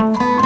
Música